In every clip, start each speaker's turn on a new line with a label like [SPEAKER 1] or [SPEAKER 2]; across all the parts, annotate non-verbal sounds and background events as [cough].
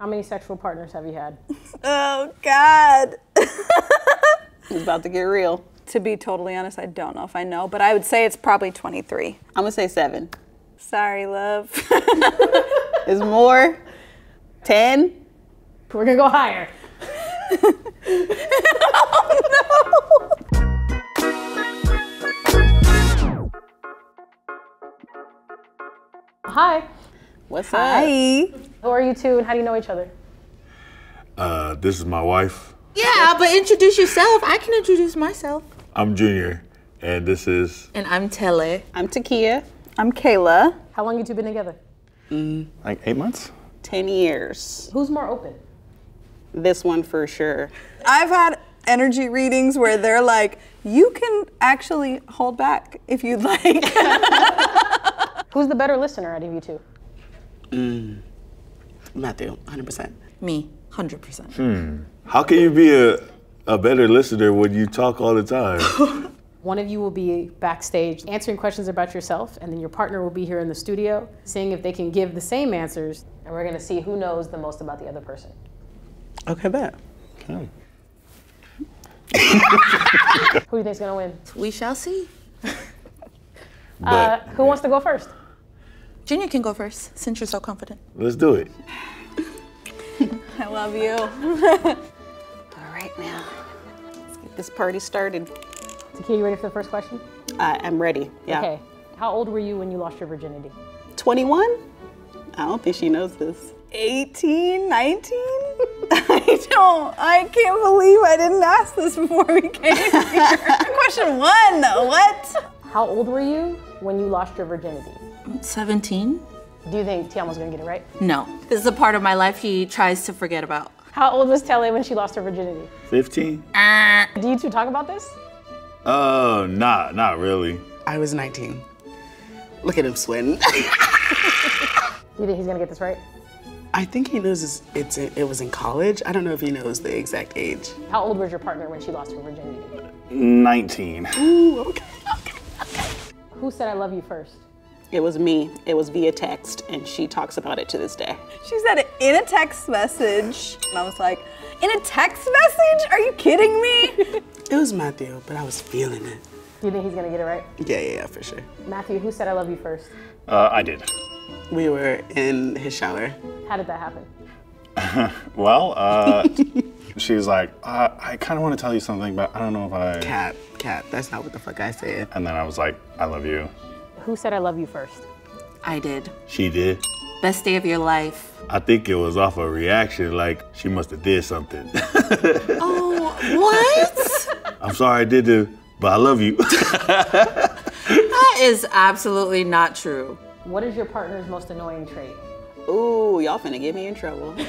[SPEAKER 1] How many sexual partners have you had?
[SPEAKER 2] Oh, God. [laughs]
[SPEAKER 3] It's about to get real.
[SPEAKER 2] to be totally honest, I don't know if I know, but I would say it's probably 23.
[SPEAKER 3] I'm gonna say seven.
[SPEAKER 2] Sorry, love. [laughs]
[SPEAKER 3] Is more? Ten?
[SPEAKER 1] We're gonna go higher. [laughs] Oh, Hi.
[SPEAKER 3] What's up?
[SPEAKER 2] Hi.
[SPEAKER 1] Who are you two and how do you know each other?
[SPEAKER 4] Uh, this is my wife.
[SPEAKER 5] Yeah, but introduce yourself. I can introduce myself.
[SPEAKER 4] I'm Junior, and this is
[SPEAKER 5] And I'm Tele.
[SPEAKER 3] I'm Takia.
[SPEAKER 2] I'm Kayla.
[SPEAKER 1] How long have you two been together?
[SPEAKER 6] Like eight months?
[SPEAKER 3] Ten years.
[SPEAKER 1] Who's more open?
[SPEAKER 3] This one for sure.
[SPEAKER 2] I've had energy readings where they're like, you can actually hold back if you'd like. [laughs]
[SPEAKER 1] Who's the better listener out of you two?
[SPEAKER 3] Matthew, 100%.
[SPEAKER 5] Me, 100%.
[SPEAKER 4] how can you be a, a better listener when you talk all the time? [laughs]
[SPEAKER 1] One of you will be backstage answering questions about yourself, and then your partner will be here in the studio seeing if they can give the same answers, and we're gonna see who knows the most about the other person.
[SPEAKER 3] Okay, bet.
[SPEAKER 4] Okay. [laughs]
[SPEAKER 1] Who do you think's gonna win?
[SPEAKER 5] We shall see.
[SPEAKER 1] Uh,
[SPEAKER 4] But
[SPEAKER 1] who wants to go first?
[SPEAKER 5] Junior can go first since you're so confident.
[SPEAKER 4] let's do it. [laughs]
[SPEAKER 2] I love you. [laughs]
[SPEAKER 3] All right, now. Let's get this party started.
[SPEAKER 1] Takia, you ready for the first question?
[SPEAKER 3] I, I'm ready. Yeah.
[SPEAKER 1] Okay. How old were you when you lost your virginity?
[SPEAKER 3] 21? I don't think she knows this.
[SPEAKER 2] 18, 19? [laughs] I don't, I can't believe I didn't ask this before we came here. Question one, what?
[SPEAKER 1] How old were you when you lost your virginity?
[SPEAKER 5] 17?
[SPEAKER 1] Do you think Tiamo's gonna get it right?
[SPEAKER 5] No. This is a part of my life he tries to forget about.
[SPEAKER 1] How old was Tele when she lost her virginity?
[SPEAKER 4] 15?
[SPEAKER 1] Do you two talk about this?
[SPEAKER 4] Uh, nah, not really.
[SPEAKER 7] I was 19. Look at him sweating.
[SPEAKER 1] Do [laughs] you think he's gonna get this right?
[SPEAKER 7] I think he knows it's, it's it was in college. I don't know if he knows the exact age.
[SPEAKER 1] How old was your partner when she lost her virginity?
[SPEAKER 6] 19.
[SPEAKER 7] Ooh, okay.
[SPEAKER 1] Who said I love you first?
[SPEAKER 3] It was me. It was via text, and she talks about it to this day.
[SPEAKER 2] She said it in a text message. And I was like, in a text message? Are you kidding me? [laughs]
[SPEAKER 7] It was Matthew, but I was feeling it.
[SPEAKER 1] Do you think he's gonna get it right?
[SPEAKER 7] Yeah, yeah, yeah, for sure.
[SPEAKER 1] Matthew, who said I love you first?
[SPEAKER 6] Uh, I did.
[SPEAKER 7] We were in his shower.
[SPEAKER 1] How did that happen? [laughs]
[SPEAKER 6] Well, uh, [laughs] she was like, uh, I kind of want to tell you something, but I don't know if I.
[SPEAKER 7] Cat, cat. That's not what the fuck I said.
[SPEAKER 6] And then I was like, I love you.
[SPEAKER 1] Who said I love you first?
[SPEAKER 5] I did.
[SPEAKER 4] She did.
[SPEAKER 5] Best day of your life.
[SPEAKER 4] I think it was off a reaction, like she must have did something. [laughs]
[SPEAKER 5] Oh, what?
[SPEAKER 4] I'm sorry I did it, but I love you. [laughs]
[SPEAKER 5] that is absolutely not true.
[SPEAKER 1] What is your partner's most annoying trait?
[SPEAKER 3] Ooh, y'all finna get me in trouble. [laughs]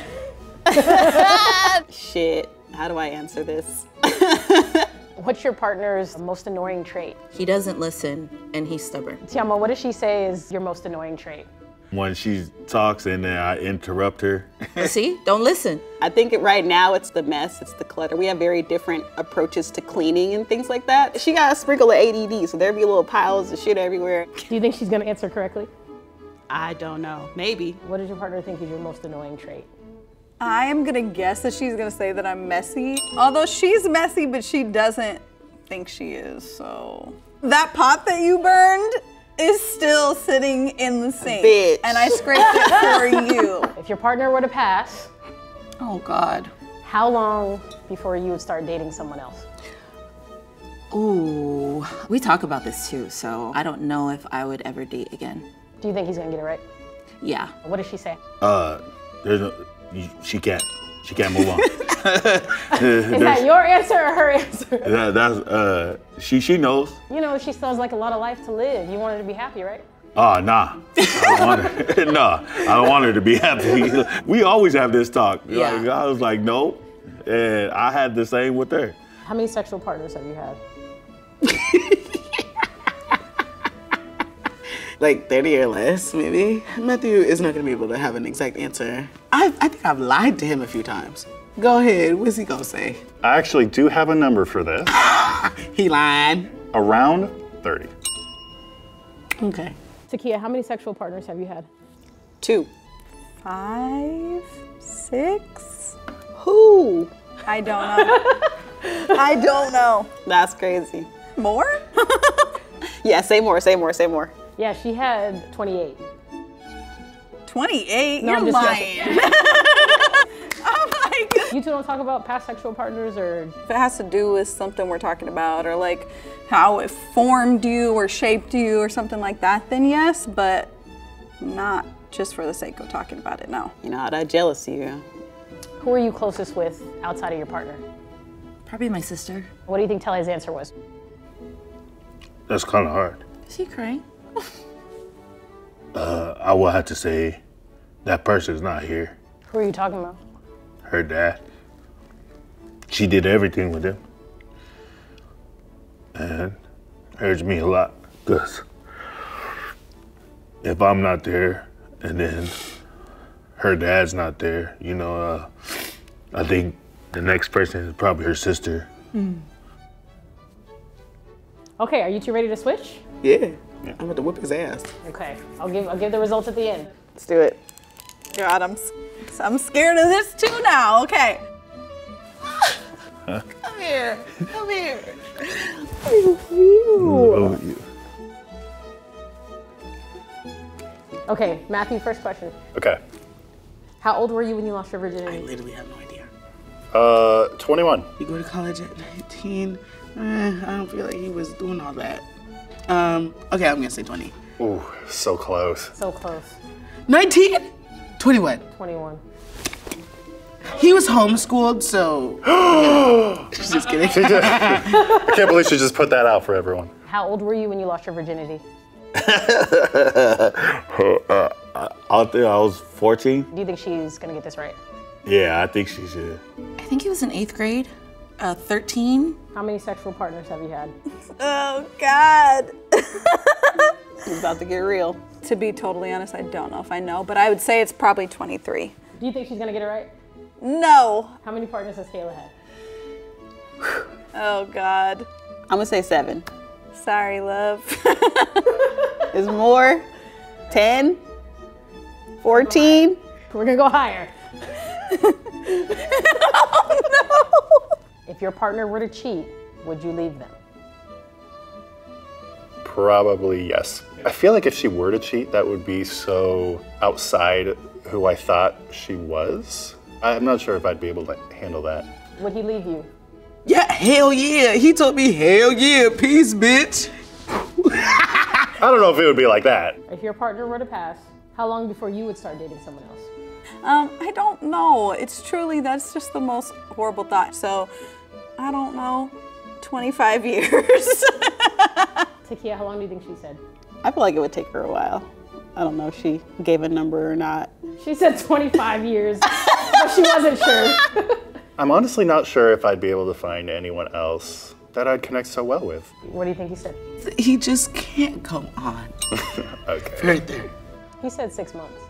[SPEAKER 3] [laughs] Shit. How do I answer this? [laughs]
[SPEAKER 1] What's your partner's most annoying trait?
[SPEAKER 5] He doesn't listen and he's stubborn.
[SPEAKER 1] Tiamo, what does she say is your most annoying trait?
[SPEAKER 4] when she talks and then I interrupt her. [laughs]
[SPEAKER 5] See? Don't listen.
[SPEAKER 3] I think right now it's the mess, it's the clutter. We have very different approaches to cleaning and things like that. She got a sprinkle of ADD, so there'd be little piles of shit everywhere.
[SPEAKER 1] Do you think she's gonna answer correctly?
[SPEAKER 3] I don't know. Maybe.
[SPEAKER 1] What does your partner think is your most annoying trait?
[SPEAKER 2] I am gonna guess that she's gonna say that I'm messy. Although she's messy, but she doesn't think she is, so. That pot that you burned is still sitting in the sink.
[SPEAKER 3] Bitch.
[SPEAKER 2] And I scraped it for you. [laughs]
[SPEAKER 1] If your partner were to pass,
[SPEAKER 5] Oh, God.
[SPEAKER 1] how long before you would start dating someone else?
[SPEAKER 5] Ooh, we talk about this too, so I don't know if I would ever date again.
[SPEAKER 1] Do you think he's gonna get it right?
[SPEAKER 5] Yeah.
[SPEAKER 1] What does she say?
[SPEAKER 4] Uh, there's no, you- she can't, she can't move on. [laughs]
[SPEAKER 1] Is that your answer or her answer?
[SPEAKER 4] That, that's uh, she she knows.
[SPEAKER 1] You know, she still has like a lot of life to live. You want her to be happy, right?
[SPEAKER 4] Oh nah, I don't want her. [laughs] no, I don't want her to be happy. [laughs] we always have this talk.
[SPEAKER 5] Yeah.
[SPEAKER 4] Like, I was like, no, and I had the same with her.
[SPEAKER 1] How many sexual partners have you had?
[SPEAKER 7] Like 30 or less, maybe. Matthew is not gonna be able to have an exact answer. I, I think I've lied to him a few times. Go ahead, what's he gonna say?
[SPEAKER 6] I actually do have a number for this. [laughs]
[SPEAKER 7] He lying.
[SPEAKER 6] Around 30.
[SPEAKER 7] Okay.
[SPEAKER 1] Takia, how many sexual partners have you had?
[SPEAKER 3] Two.
[SPEAKER 2] five, six.
[SPEAKER 3] Who?
[SPEAKER 2] I don't know. [laughs] I don't know.
[SPEAKER 3] That's crazy.
[SPEAKER 2] More? [laughs]
[SPEAKER 3] Yeah, say more, say more, say more.
[SPEAKER 1] Yeah, she had 28.
[SPEAKER 2] 28?
[SPEAKER 1] No,
[SPEAKER 2] You're
[SPEAKER 1] I'm just
[SPEAKER 2] lying. [laughs] Oh I'm like, [laughs]
[SPEAKER 1] You two don't talk about past sexual partners or
[SPEAKER 2] if it has to do with something we're talking about or like how it formed you or shaped you or something like that, then yes, but not just for the sake of talking about it, no.
[SPEAKER 3] You know how that jealousy. Yeah.
[SPEAKER 1] who are you closest with outside of your partner?
[SPEAKER 5] Probably my sister.
[SPEAKER 1] What do you think Telly's answer was?
[SPEAKER 4] That's kind of hard.
[SPEAKER 5] Is he crying?
[SPEAKER 4] I will have to say that person's not here.
[SPEAKER 1] Who are you talking about?
[SPEAKER 4] Her dad. She did everything with him. And hurts me a lot because if I'm not there and then her dad's not there, you know, uh, I think the next person is probably her sister.
[SPEAKER 1] Okay, are you two ready to switch?
[SPEAKER 7] Yeah. I'm about to whip his ass.
[SPEAKER 1] Okay, I'll give I'll give the results at the end.
[SPEAKER 3] Let's do it.
[SPEAKER 2] God, I'm, s- I'm scared of this too now. Okay. [laughs]
[SPEAKER 7] Come here. Come here. I love you.
[SPEAKER 1] Okay, Matthew, first question.
[SPEAKER 6] Okay.
[SPEAKER 1] How old were you when you lost your virginity?
[SPEAKER 7] I literally have no idea.
[SPEAKER 6] Uh, 21.
[SPEAKER 7] You go to college at 19. Eh, I don't feel like he was doing all that. Um, okay, I'm gonna say 20.
[SPEAKER 6] Ooh, so close.
[SPEAKER 1] So close.
[SPEAKER 7] 19? 21.
[SPEAKER 1] 21.
[SPEAKER 7] He was homeschooled, so. [gasps] [laughs] just kidding.
[SPEAKER 6] I can't believe she just put that out for everyone.
[SPEAKER 1] How old were you when you lost your virginity? [laughs]
[SPEAKER 4] I think I was 14.
[SPEAKER 1] Do you think she's gonna get this right?
[SPEAKER 4] Yeah, I think she should.
[SPEAKER 5] I think he was in eighth grade. Uh, 13.
[SPEAKER 1] How many sexual partners have you had?
[SPEAKER 2] Oh, God. [laughs]
[SPEAKER 3] It's about to get real.
[SPEAKER 2] to be totally honest, I don't know if I know, but I would say it's probably 23.
[SPEAKER 1] Do you think she's gonna get it right?
[SPEAKER 2] No.
[SPEAKER 1] How many partners has Kayla had?
[SPEAKER 2] Oh, God.
[SPEAKER 3] I'm gonna say seven.
[SPEAKER 2] Sorry, love. [laughs]
[SPEAKER 3] Is more? 10? 14?
[SPEAKER 1] We're gonna go higher. [laughs] If your partner were to cheat, would you leave them?
[SPEAKER 6] Probably yes. I feel like if she were to cheat, that would be so outside who I thought she was. I'm not sure if I'd be able to handle that.
[SPEAKER 1] Would he leave you?
[SPEAKER 7] yeah, hell yeah. He told me, hell yeah, peace, bitch.
[SPEAKER 6] I don't know if it would be like that.
[SPEAKER 1] If your partner were to pass, how long before you would start dating someone else?
[SPEAKER 2] um, I don't know. It's truly, that's just the most horrible thought. So, I don't know. 25 years. [laughs]
[SPEAKER 1] Takia, how long do you think she said?
[SPEAKER 3] I feel like it would take her a while. I don't know if she gave a number or not.
[SPEAKER 1] She said 25 years, but she wasn't sure. [laughs]
[SPEAKER 6] I'm honestly not sure if I'd be able to find anyone else that I'd connect so well with.
[SPEAKER 1] What do you think he said?
[SPEAKER 7] He just can't come on. [laughs]
[SPEAKER 6] Okay.
[SPEAKER 7] Right there.
[SPEAKER 1] He said six months.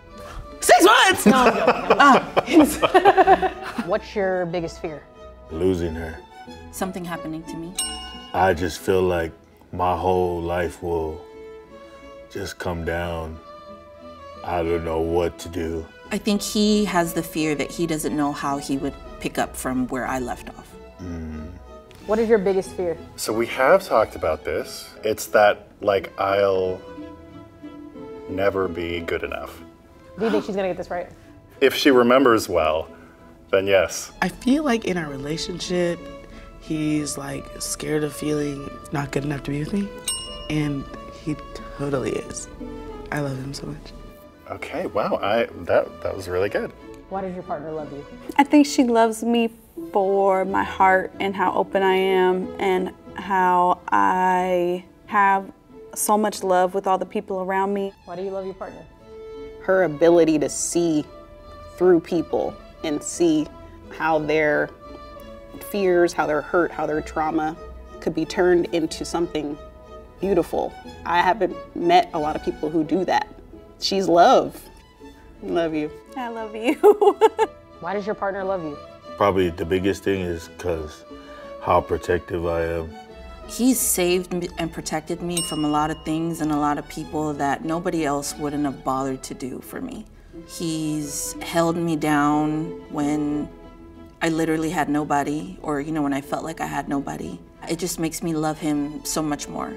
[SPEAKER 7] Six months!
[SPEAKER 1] No, I'm joking. Ah. What's your biggest fear?
[SPEAKER 4] Losing her.
[SPEAKER 5] Something happening to me.
[SPEAKER 4] I just feel like my whole life will just come down. I don't know what to do.
[SPEAKER 5] I think he has the fear that he doesn't know how he would pick up from where I left off. Mm.
[SPEAKER 1] What is your biggest fear?
[SPEAKER 6] So we have talked about this. It's that like I'll never be good enough.
[SPEAKER 1] Do you think she's gonna get this right?
[SPEAKER 6] If she remembers well, then yes.
[SPEAKER 7] I feel like in our relationship, he's like scared of feeling not good enough to be with me. And he totally is. I love him so much.
[SPEAKER 6] Okay, wow. I that that was really good.
[SPEAKER 1] Why does your partner love you?
[SPEAKER 2] I think she loves me for my heart and how open I am and how I have so much love with all the people around me.
[SPEAKER 1] Why do you love your partner?
[SPEAKER 3] Her ability to see through people and see how their fears, how their hurt, how their trauma could be turned into something beautiful. I haven't met a lot of people who do that. She's love. Love you.
[SPEAKER 2] I love you. [laughs]
[SPEAKER 1] Why does your partner love you?
[SPEAKER 4] Probably the biggest thing is because how protective I am.
[SPEAKER 5] He's saved me and protected me from a lot of things and a lot of people that nobody else wouldn't have bothered to do for me. He's held me down when I literally had nobody, or, you know, when I felt like I had nobody. It just makes me love him so much more.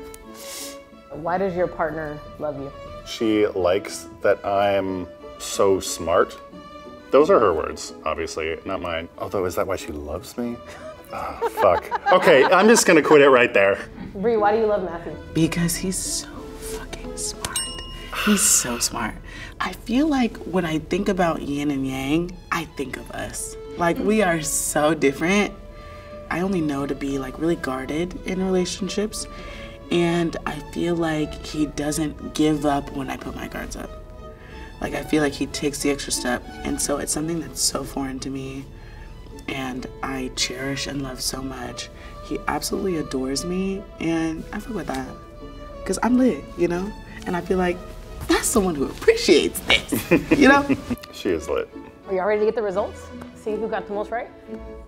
[SPEAKER 1] Why does your partner love you?
[SPEAKER 6] She likes that I'm so smart. Those are her words, obviously, not mine. Although, is that why she loves me? [laughs] Ah, fuck. Okay, I'm just gonna quit it right there.
[SPEAKER 1] Bree, why do you love Matthew?
[SPEAKER 7] Because he's so fucking smart. He's so smart. I feel like when I think about yin and yang, I think of us. Like we are so different. I only know to be like really guarded in relationships. And I feel like he doesn't give up when I put my guards up. Like I feel like he takes the extra step. And so it's something that's so foreign to me and I cherish and love so much. He absolutely adores me and I feel with that. Cause I'm lit, you know? And I feel like that's someone who appreciates this, you know? [laughs]
[SPEAKER 6] She is lit.
[SPEAKER 1] Are y'all ready to get the results? See who got the most right?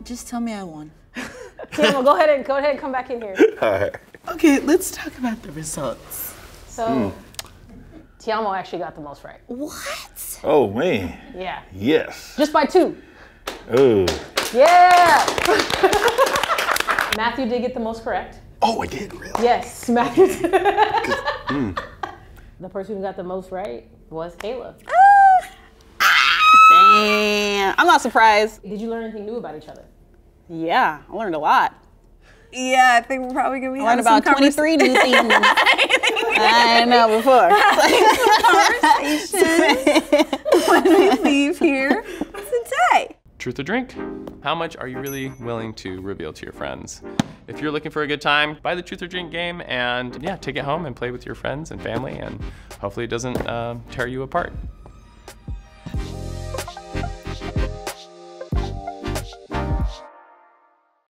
[SPEAKER 5] Just tell me I won. [laughs]
[SPEAKER 1] Tiamo, go ahead and go ahead and come back in here. [laughs] All right.
[SPEAKER 7] okay, let's talk about the results.
[SPEAKER 1] So, Tiamo actually got the most right.
[SPEAKER 5] What?
[SPEAKER 4] Oh man.
[SPEAKER 1] Yeah,
[SPEAKER 4] Yes.
[SPEAKER 1] just by two.
[SPEAKER 4] Oh.
[SPEAKER 1] Yeah. [laughs] Matthew did get the most correct.
[SPEAKER 6] Oh, I did, really?
[SPEAKER 1] Yes, Matthew. did. Hmm. The person who got the most right was Kayla.
[SPEAKER 3] Oh, Damn. I'm not surprised.
[SPEAKER 1] Did you learn anything new about each other?
[SPEAKER 3] Yeah, I learned a lot.
[SPEAKER 2] Yeah, I think we're probably gonna be
[SPEAKER 3] I learned
[SPEAKER 2] having
[SPEAKER 3] about
[SPEAKER 2] some
[SPEAKER 3] 23 new [laughs] things I didn't know before. [laughs]
[SPEAKER 2] when we leave here today.
[SPEAKER 8] Truth or drink? How much are you really willing to reveal to your friends? If you're looking for a good time, buy the Truth or Drink game and yeah, take it home and play with your friends and family, and hopefully it doesn't um, tear you apart.